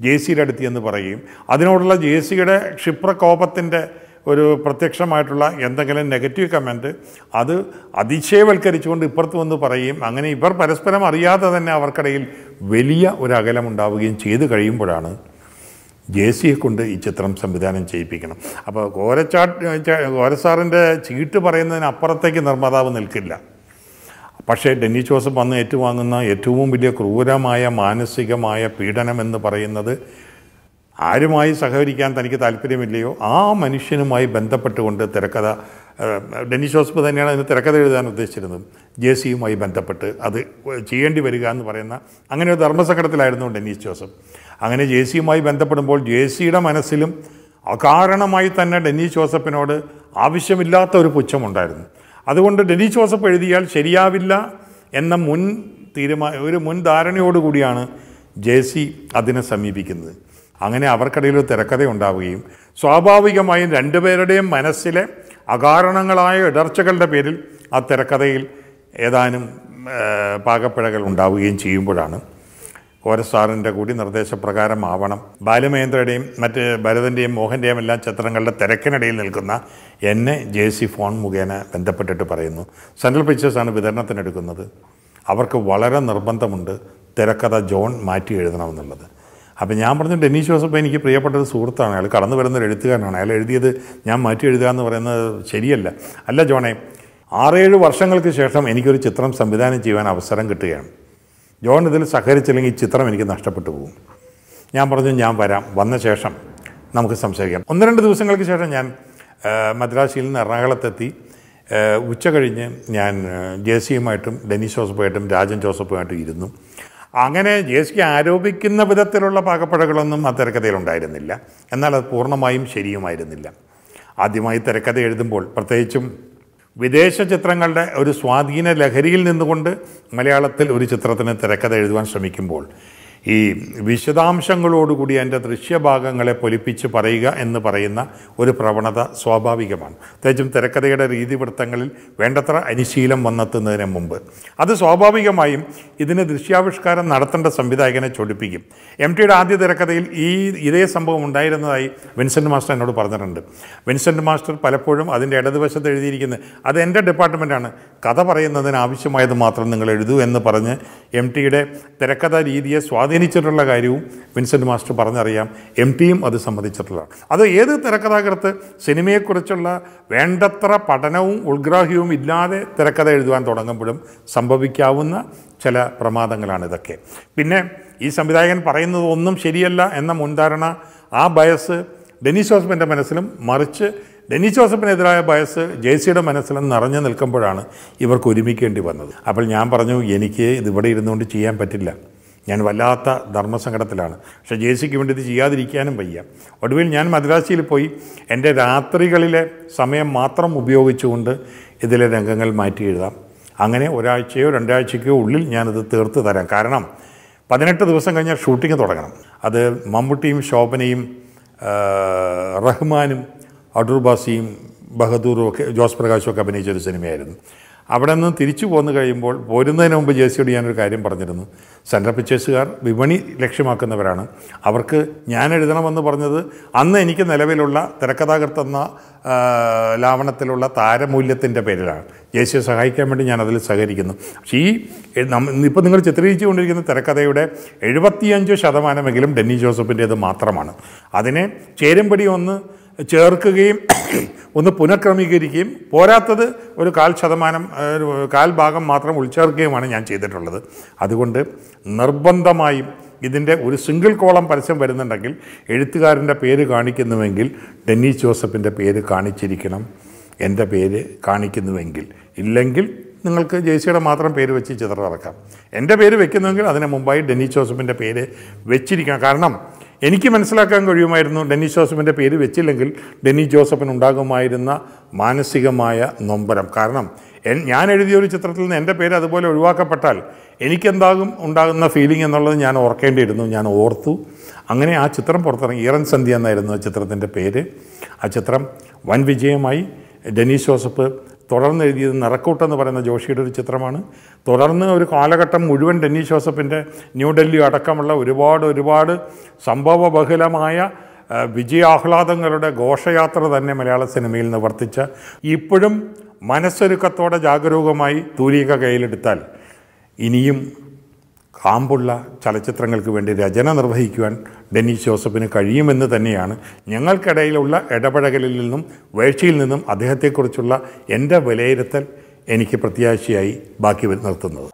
ജെ സിയുടെ അടുത്ത് എന്ന് പറയുകയും അതിനോടുള്ള ജെ സിയുടെ ക്ഷിപ്രകോപത്തിന്റെ ഒരു പ്രത്യക്ഷമായിട്ടുള്ള എന്തെങ്കിലും നെഗറ്റീവ് കമന്റ് അത് അതിശയവൽക്കരിച്ചുകൊണ്ട് ഇപ്പുറത്ത് വന്ന് പറയുകയും അങ്ങനെ ഇവർ പരസ്പരം അറിയാതെ തന്നെ അവർക്കിടയിൽ വലിയ ഒരു അകലമുണ്ടാവുകയും ചെയ്തു കഴിയുമ്പോഴാണ് ജെ സിയെ കൊണ്ട് ഈ ചിത്രം സംവിധാനം ചെയ്യിപ്പിക്കണം. അപ്പോൾ കോരച്ചാട്ട് കോരസാറിന്റെ ചീട്ട് പറയുന്നതിനപ്പുറത്തേക്ക് നിർമ്മാതാവ് നിൽക്കില്ല. പക്ഷേ ഡെന്നി ജോസഫ് വന്ന് ഏറ്റുവാങ്ങുന്ന ഏറ്റവും വലിയ ക്രൂരമായ മാനസികമായ പീഡനം എന്ന് പറയുന്നത് ആരുമായി സഹകരിക്കാൻ തനിക്ക് താല്പര്യമില്ലയോ? ആ മനുഷ്യനുമായി ബന്ധപ്പെട്ടുകൊണ്ട് തിരക്കഥ ഡെന്നി ജോസഫ് തന്നെയാണ് അതിന് തിരക്കഥ എഴുതാൻ ഉദ്ദേശിച്ചിരുന്നത്. ജെ സിയുമായി ബന്ധപ്പെട്ട് അത് ചെയ്യേണ്ടി വരിക എന്ന് പറയുന്ന അങ്ങനെ ഒരു ധർമ്മസങ്കടത്തിലായിരുന്നു ഡെന്നീസ് ജോസഫ്. അങ്ങനെ ജെ സിയുമായി ബന്ധപ്പെടുമ്പോൾ ജെ സിയുടെ മനസ്സിലും അകാരണമായി തന്നെ ഡെന്നി ജോസഫിനോട് ആവശ്യമില്ലാത്ത ഒരു പുച്ഛമുണ്ടായിരുന്നു. അതുകൊണ്ട് ഡെന്നി ജോസഫ് എഴുതിയാൽ ശരിയാവില്ല എന്ന മുൻ തീരുമാന ഒരു മുൻ ധാരണയോടുകൂടിയാണ് ജെ സി അതിനെ സമീപിക്കുന്നത്. അങ്ങനെ അവർക്കിടയിൽ ഒരു തിരക്കഥ ഉണ്ടാവുകയും സ്വാഭാവികമായും രണ്ടുപേരുടെയും മനസ്സിലെ അകാരണങ്ങളായ ഇടർച്ചകളുടെ പേരിൽ ആ തിരക്കഥയിൽ ഏതാനും പാകപ്പിഴകൾ ഉണ്ടാവുകയും ചെയ്യുമ്പോഴാണ് കോരസാറിന്റെ കൂടി നിർദ്ദേശപ്രകാരമാവണം. ബാലമഹേന്ദ്രയുടെയും മറ്റ് ഭരതന്റെയും മോഹന്റെയും എല്ലാം ചിത്രങ്ങളുടെ തിരക്കിനിടയിൽ നിൽക്കുന്ന എന്നെ ജെ സി ഫോൺ മുഖേന ബന്ധപ്പെട്ടിട്ട് പറയുന്നു. സെൻട്രൽ പിക്ചേഴ്സാണ് വിതരണത്തിനെടുക്കുന്നത്. അവർക്ക് വളരെ നിർബന്ധമുണ്ട് തിരക്കഥ ജോൺ മാറ്റി എഴുതണമെന്നുള്ളത്. അപ്പം ഞാൻ പറഞ്ഞു ഡെന്നീസ് ജോസഫ് എനിക്ക് പ്രിയപ്പെട്ട ഒരു സുഹൃത്താണ്. അയാൾ കടന്നു വരുന്ന ഒരു എഴുത്തുകാരനാണ്. അയാൾ എഴുതിയത് ഞാൻ മാറ്റി എഴുതുക എന്ന് പറയുന്നത് ശരിയല്ല. അല്ല ജോണേ ആറേഴ് വർഷങ്ങൾക്ക് ശേഷം എനിക്കൊരു ചിത്രം സംവിധാനം ചെയ്യുവാൻ അവസരം കിട്ടുകയാണ്. ജോൺ ഇതിൽ സഹകരിച്ചില്ലെങ്കിൽ ഈ ചിത്രം എനിക്ക് നഷ്ടപ്പെട്ടു പോകും. ഞാൻ പറഞ്ഞു ഞാൻ വരാം. വന്ന ശേഷം നമുക്ക് സംസാരിക്കാം. ഒന്ന് രണ്ട് ദിവസങ്ങൾക്ക് ശേഷം ഞാൻ മദ്രാസിയിൽ നിന്ന് എറണാകുളത്തെത്തി. ഉച്ച കഴിഞ്ഞ് ഞാൻ ജെ സിയുമായിട്ടും ഡെനിസ് ജോസഫുമായിട്ടും രാജൻ ജോസഫുമായിട്ടും ഇരുന്നു. അങ്ങനെ ജെ സിക്ക് ആരോപിക്കുന്ന വിധത്തിലുള്ള പാകപ്പഴകളൊന്നും ആ തിരക്കഥയിലുണ്ടായിരുന്നില്ല എന്നാൽ അത് പൂർണമായും ശരിയുമായിരുന്നില്ല. ആദ്യമായി തിരക്കഥ എഴുതുമ്പോൾ പ്രത്യേകിച്ചും വിദേശ ചിത്രങ്ങളുടെ ഒരു സ്വാധീന ലഹരിയിൽ നിന്നുകൊണ്ട് മലയാളത്തിൽ ഒരു ചിത്രത്തിന് തിരക്കഥ എഴുതുവാൻ ശ്രമിക്കുമ്പോൾ ഈ വിശദാംശങ്ങളോടുകൂടി അതിന്റെ ദൃശ്യഭാഗങ്ങളെ പൊലിപ്പിച്ച് പറയുക എന്ന് പറയുന്ന ഒരു പ്രവണത സ്വാഭാവികമാണ്. പ്രത്യേകിച്ചും തിരക്കഥയുടെ രീതിവൃത്തങ്ങളിൽ വേണ്ടത്ര അനുശീലം വന്നെത്തുന്നതിന് മുമ്പ്. അത് സ്വാഭാവികമായും ഇതിന് ദൃശ്യാവിഷ്കാരം നടത്തേണ്ട സംവിധായകനെ ചൊടിപ്പിക്കും. എം ടിയുടെ ആദ്യ തിരക്കഥയിൽ ഈ ഇതേ സംഭവം ഉണ്ടായിരുന്നതായി വിൻസെന്റ് മാസ്റ്റർ എന്നോട് പറഞ്ഞിട്ടുണ്ട്. വിൻസെന്റ് മാസ്റ്റർ പലപ്പോഴും അതിന്റെ ഇടതുവശത്ത് എഴുതിയിരിക്കുന്നത് അത് എന്റെ ഡിപ്പാർട്ട്മെന്റാണ് കഥ പറയുന്നതിന് ആവശ്യമായത് മാത്രം നിങ്ങൾ എഴുതൂ എന്ന് പറഞ്ഞ് എം ടിയുടെ തിരക്കഥ രീതിയെ സ്വാധീനിച്ചിട്ടുള്ള കാര്യവും വിൻസെന്റ് മാസ്റ്റർ പറഞ്ഞറിയാം. എം ടിയും അത് സംബന്ധിച്ചിട്ടുള്ളതാണ് അത് ഏത് തിരക്കഥാകൃത്ത് സിനിമയെക്കുറിച്ചുള്ള വേണ്ടത്ര പഠനവും ഉൾഗ്രാഹ്യവും ഇല്ലാതെ തിരക്കഥ എഴുതുവാൻ തുടങ്ങുമ്പോഴും സംഭവിക്കാവുന്ന ചില പ്രമാദങ്ങളാണ് ഇതൊക്കെ. പിന്നെ ഈ സംവിധായകൻ പറയുന്നത് ഒന്നും ശരിയല്ല എന്ന മുൻധാരണ ആ ബയസ് ഡെന്നിസ് ജോസഫിന്റെ മനസ്സിലും മറിച്ച് ഡെന്നിസ് ജോസഫിനെതിരായ ബയസ് ജെ സിയുടെ മനസ്സിലും നിറഞ്ഞു നിൽക്കുമ്പോഴാണ് ഇവർക്ക് ഒരുമിക്കേണ്ടി വന്നത്. അപ്പോൾ ഞാൻ പറഞ്ഞു എനിക്ക് ഇതിവിടെ ഇരുന്നുകൊണ്ട് ചെയ്യാൻ പറ്റില്ല. ഞാൻ വല്ലാത്ത ധർമ്മസങ്കടത്തിലാണ്. പക്ഷേ ജെ സിക്ക് വേണ്ടി ഇത് ചെയ്യാതിരിക്കാനും വയ്യ. ഒടുവിൽ ഞാൻ മദ്രാസിയിൽ പോയി എന്റെ രാത്രികളിലെ സമയം മാത്രം ഉപയോഗിച്ചുകൊണ്ട് ഇതിലെ രംഗങ്ങൾ മാറ്റി എഴുതാം. അങ്ങനെ ഒരാഴ്ചയോ രണ്ടാഴ്ചയ്ക്കോ ഉള്ളിൽ ഞാനത് തീർത്ത് തരാം. കാരണം പതിനെട്ട് ദിവസം കഴിഞ്ഞാൽ ഷൂട്ടിംഗ് തുടങ്ങണം. അത് മമ്മൂട്ടിയും ശോഭനയും റഹ്മാനും അടൂർ ബാസിയും ബഹദൂറും ഒക്കെ ജോസ് പ്രകാശും ഒക്കെ അഭിനയിച്ചൊരു സിനിമയായിരുന്നു. അവിടെ നിന്ന് തിരിച്ചു പോന്നു കഴിയുമ്പോൾ പോരുന്നതിന് മുമ്പ് ജെ സിയോട് ഞാനൊരു കാര്യം പറഞ്ഞിരുന്നു. സെൻട്രൽ പിക്ചേഴ്സുകാർ വിപണി ലക്ഷ്യമാക്കുന്നവരാണ്. അവർക്ക് ഞാൻ എഴുതണമെന്ന് പറഞ്ഞത് അന്ന് എനിക്ക് നിലവിലുള്ള തിരക്കഥാകൃത്തെന്ന ലാവണത്തിലുള്ള താരമൂല്യത്തിന്റെ പേരിലാണ്. ജെ സിയെ സഹായിക്കാൻ വേണ്ടി ഞാൻ അതിൽ സഹകരിക്കുന്നു. പക്ഷേ ഈ ഇപ്പം നിങ്ങൾ ചിത്രീകരിച്ചുകൊണ്ടിരിക്കുന്ന തിരക്കഥയുടെ എഴുപത്തിയഞ്ച് ശതമാനമെങ്കിലും ഡെന്നി ജോസഫിന്റേത് മാത്രമാണ്. അതിനെ ചേരുംപടി ഒന്ന് ചേർക്കുകയും ഒന്ന് പുനഃക്രമീകരിക്കുകയും പോരാത്തത് ഒരു കാൽ ശതമാനം ഒരു കാൽ ഭാഗം മാത്രം ഉൾച്ചേർക്കുകയുമാണ് ഞാൻ ചെയ്തിട്ടുള്ളത്. അതുകൊണ്ട് നിർബന്ധമായും ഇതിന്റെ ഒരു സിംഗിൾ കോളം പരസ്യം വരുന്നുണ്ടെങ്കിൽ എഴുത്തുകാരന്റെ പേര് കാണിക്കുന്നുവെങ്കിൽ ഡെന്നീസ് ജോസഫിന്റെ പേര് കാണിച്ചിരിക്കണം എന്റെ പേര് കാണിക്കുന്നുവെങ്കിൽ. ഇല്ലെങ്കിൽ നിങ്ങൾക്ക് ജെയ്സിയുടെ മാത്രം പേര് വെച്ച് ചിത്രം ഇറക്കാം എന്റെ പേര് വെക്കുന്നുവെങ്കിൽ അതിന് മുമ്പായി ഡെന്നി ജോസഫിന്റെ പേര് വെച്ചിരിക്കണം. കാരണം എനിക്ക് മനസ്സിലാക്കാൻ കഴിയുമായിരുന്നു ഡെന്നി ജോസഫിന്റെ പേര് വെച്ചില്ലെങ്കിൽ ഡെന്നി ജോസഫിന് ഉണ്ടാകുമായിരുന്ന മാനസികമായ നൊമ്പരം. കാരണം ഞാൻ എഴുതിയ ഒരു ചിത്രത്തിൽ നിന്ന് എന്റെ പേര് അതുപോലെ ഒഴിവാക്കപ്പെട്ടാൽ എനിക്കെന്താകും ഉണ്ടാകുന്ന ഫീലിംഗ് എന്നുള്ളത് ഞാൻ ഓർക്കേണ്ടിയിരുന്നു. ഞാൻ ഓർത്തു. അങ്ങനെ ആ ചിത്രം പുറത്തിറങ്ങി. ഈറൻ സന്ധ്യ എന്നായിരുന്നു ആ ചിത്രത്തിന്റെ പേര്. ആ ചിത്രം വൻ വിജയമായി ഡെനീസ് ജോസഫ് തുടർന്ന് എഴുതിയത് നിറക്കൂട്ട് എന്ന് പറയുന്ന ജോഷിയുടെ ഒരു ചിത്രമാണ്. തുടർന്ന് ഒരു കാലഘട്ടം മുഴുവൻ ഡെന്നീസ് ജോസഫിന്റെ ന്യൂഡൽഹി അടക്കമുള്ള ഒരുപാട് ഒരുപാട് സംഭവബഹുലമായ ബഹുലമായ വിജയാഹ്ലാദങ്ങളുടെ ഘോഷയാത്ര തന്നെ മലയാള സിനിമയിൽ നിവർത്തിച്ച ഇപ്പോഴും മനസ്സൊരുക്കത്തോടെ ജാഗരൂകമായി തൂലിക കയ്യിലെടുത്താൽ ഇനിയും കാമ്പുള്ള ചലച്ചിത്രങ്ങൾക്ക് വേണ്ടി രചന നിർവഹിക്കുവാൻ ഡെന്നീസ് ജോസഫിന് കഴിയുമെന്ന് തന്നെയാണ് ഞങ്ങൾക്കിടയിലുള്ള ഇടപഴകലിൽ നിന്നും വേഴ്ചയിൽ നിന്നും അദ്ദേഹത്തെക്കുറിച്ചുള്ള എന്റെ വിലയിരുത്തൽ എനിക്ക് പ്രത്യാശയായി ബാക്കി നിർത്തുന്നത്.